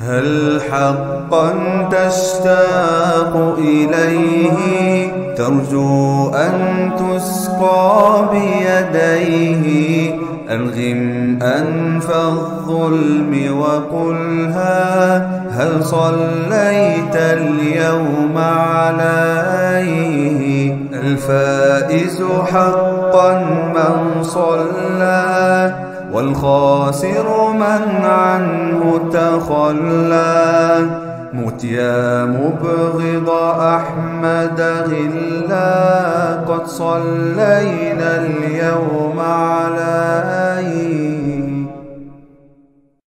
هل حقا تشتاق إليه؟ ترجو أن تسقى بيديه. ألغم أنف الظلم وقلها هل صليت اليوم عليه؟ الفائز حقا من صلى والخاسر من عنه تخلى. موت يا مبغض أحمد غلا. قد صلينا اليوم